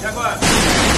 E agora?